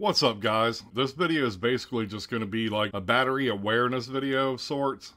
What's up guys? This video is basically just going to be like a battery awareness video of sorts.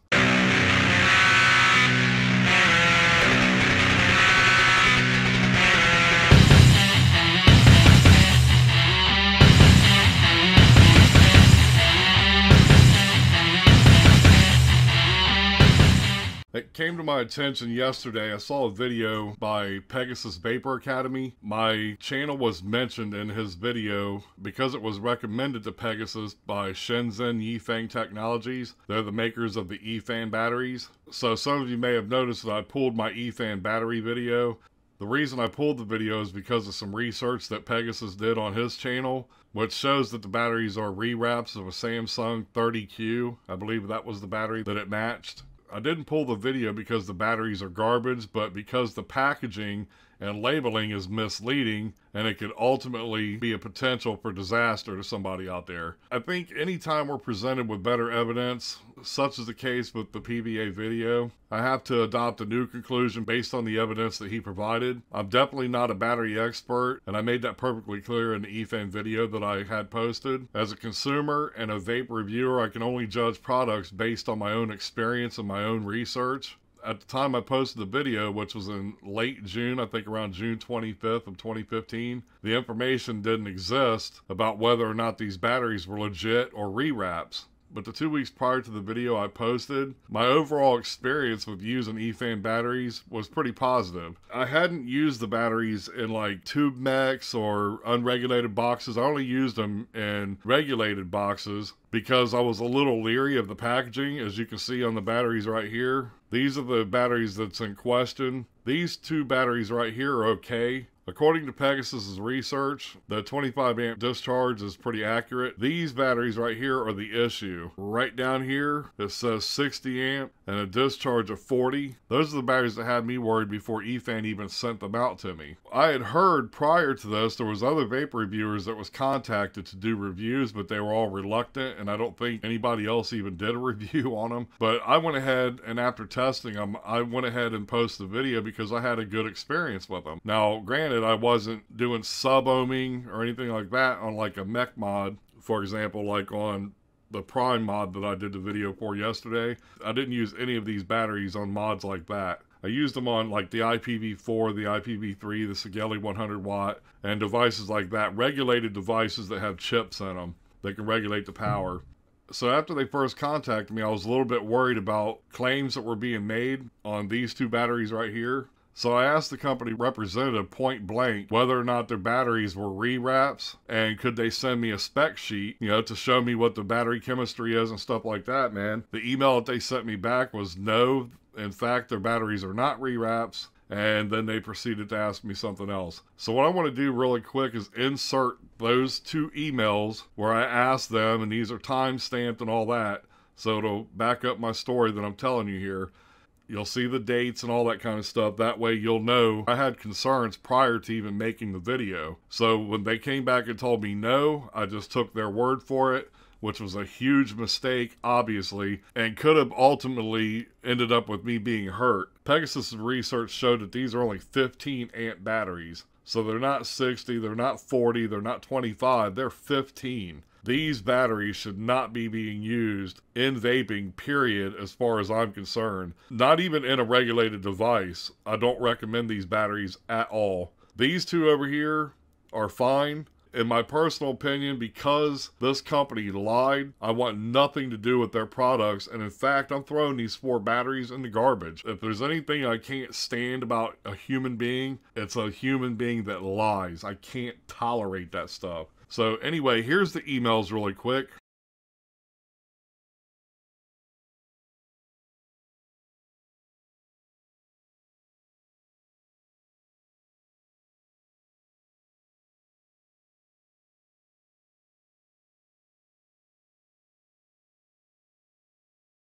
Came to my attention yesterday. I saw a video by Pegasus Vapor Academy. My channel was mentioned in his video because it was recommended to Pegasus by Shenzhen Yifang Technologies. They're the makers of the eFan batteries. So some of you may have noticed that I pulled my eFan battery video. The reason I pulled the video is because of some research that Pegasus did on his channel, which shows that the batteries are rewraps of a Samsung 30Q. I believe that was the battery that it matched. I didn't pull the video because the batteries are garbage, but because the packaging and labeling is misleading and it could ultimately be a potential for disaster to somebody out there. I think anytime we're presented with better evidence, such as the case with the PVA video, I have to adopt a new conclusion based on the evidence that he provided. I'm definitely not a battery expert, and I made that perfectly clear in the eFan video that I had posted. As a consumer and a vape reviewer, I can only judge products based on my own experience and my own research at the time I posted the video, which was in late June, I think around June 25th of 2015, the information didn't exist about whether or not these batteries were legit or rewraps. But the two weeks prior to the video I posted, my overall experience with using eFan batteries was pretty positive. I hadn't used the batteries in like tube mechs or unregulated boxes. I only used them in regulated boxes because I was a little leery of the packaging, as you can see on the batteries right here. These are the batteries that's in question. These two batteries right here are okay. According to Pegasus's research, the 25 amp discharge is pretty accurate. These batteries right here are the issue. Right down here, it says 60 amp and a discharge of 40. Those are the batteries that had me worried before eFan even sent them out to me. I had heard prior to this there was other vape reviewers that was contacted to do reviews, but they were all reluctant, and I don't think anybody else even did a review on them. But I went ahead and after testing them, I went ahead and posted the video because I had a good experience with them. Now, granted, granted, I wasn't doing sub ohming or anything like that on like a mech mod, for example, like on the Prime mod that I did the video for yesterday. I didn't use any of these batteries on mods like that. I used them on like the IPv4, the IPv3, the Sigelei 100 watt, and devices like that, regulated devices that have chips in them that can regulate the power. So after they first contacted me, I was a little bit worried about claims that were being made on these two batteries right here. So I asked the company representative point blank whether or not their batteries were rewraps and could they send me a spec sheet, you know, to show me what the battery chemistry is and stuff like that, man. The email that they sent me back was no, in fact, their batteries are not rewraps. And then they proceeded to ask me something else. So, what I want to do really quick is insert those two emails where I asked them, and these are time stamped and all that. So, it'll back up my story that I'm telling you here. You'll see the dates and all that kind of stuff. That way you'll know I had concerns prior to even making the video. So when they came back and told me no, I just took their word for it, which was a huge mistake, obviously, and could have ultimately ended up with me being hurt. Pegasus research showed that these are only 15 amp batteries. So they're not 60, they're not 40, they're not 25, they're 15. These batteries should not be being used in vaping, period, as far as I'm concerned. Not even in a regulated device. I don't recommend these batteries at all. These two over here are fine. In my personal opinion, because this company lied, I want nothing to do with their products. And in fact, I'm throwing these four batteries in the garbage. If there's anything I can't stand about a human being, it's a human being that lies. I can't tolerate that stuff. So anyway, here's the emails really quick.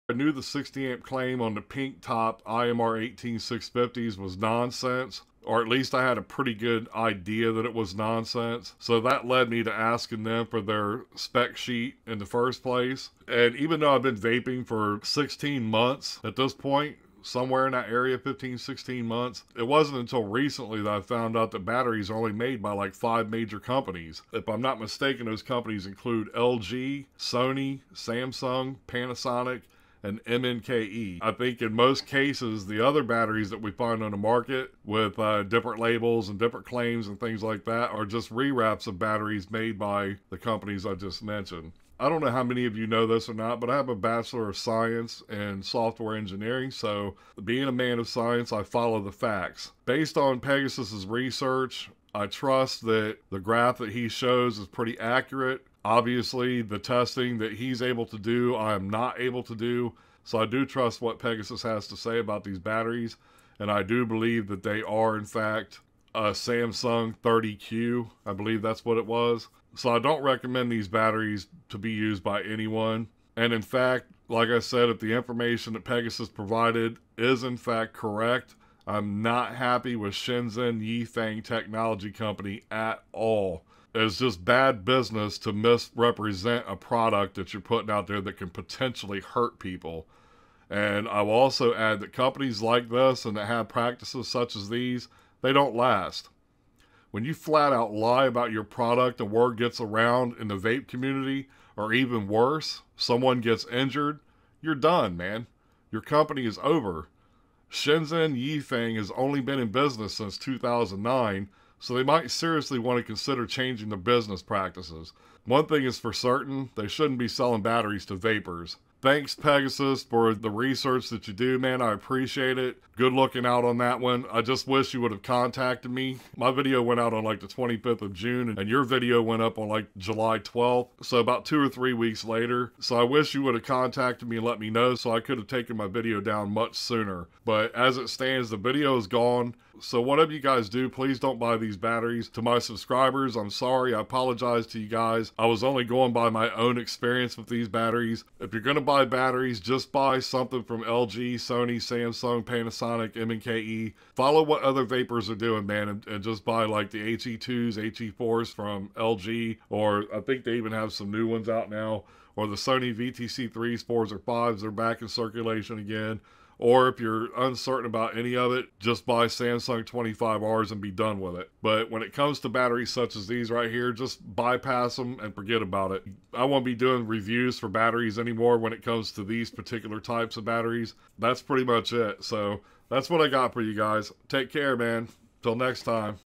I knew the 60 amp claim on the pink top IMR 18650s was nonsense or at least I had a pretty good idea that it was nonsense. So that led me to asking them for their spec sheet in the first place. And even though I've been vaping for 16 months at this point, somewhere in that area 15 16 months it wasn't until recently that i found out that batteries are only made by like five major companies if i'm not mistaken those companies include lg sony samsung panasonic and MNKE. I think in most cases, the other batteries that we find on the market with uh, different labels and different claims and things like that are just rewraps of batteries made by the companies I just mentioned. I don't know how many of you know this or not, but I have a Bachelor of Science in Software Engineering, so being a man of science, I follow the facts. Based on Pegasus's research, I trust that the graph that he shows is pretty accurate. Obviously, the testing that he's able to do, I am not able to do. So I do trust what Pegasus has to say about these batteries, and I do believe that they are, in fact, a Samsung 30Q. I believe that's what it was. So I don't recommend these batteries to be used by anyone. And in fact, like I said, if the information that Pegasus provided is in fact correct, I'm not happy with Shenzhen Yifang Technology Company at all. It's just bad business to misrepresent a product that you're putting out there that can potentially hurt people. And I will also add that companies like this and that have practices such as these, they don't last. When you flat out lie about your product and word gets around in the vape community, or even worse, someone gets injured, you're done, man. Your company is over. Shenzhen Yifang has only been in business since 2009, so they might seriously want to consider changing their business practices. One thing is for certain, they shouldn't be selling batteries to vapers. Thanks, Pegasus, for the research that you do, man. I appreciate it. Good looking out on that one. I just wish you would have contacted me. My video went out on like the 25th of June, and your video went up on like July 12th, so about two or three weeks later. So I wish you would have contacted me and let me know so I could have taken my video down much sooner. But as it stands, the video is gone. So whatever you guys do, please don't buy these batteries. To my subscribers, I'm sorry. I apologize to you guys. I was only going by my own experience with these batteries. If you're going to buy batteries, just buy something from LG, Sony, Samsung, Panasonic, MNKE. Follow what other vapers are doing, man, and, and just buy like the HE2s, HE4s from LG, or I think they even have some new ones out now, or the Sony VTC3s, 4s, or 5s. They're back in circulation again. Or if you're uncertain about any of it, just buy Samsung 25Rs and be done with it. But when it comes to batteries such as these right here, just bypass them and forget about it. I won't be doing reviews for batteries anymore when it comes to these particular types of batteries. That's pretty much it. So that's what I got for you guys. Take care, man. Till next time.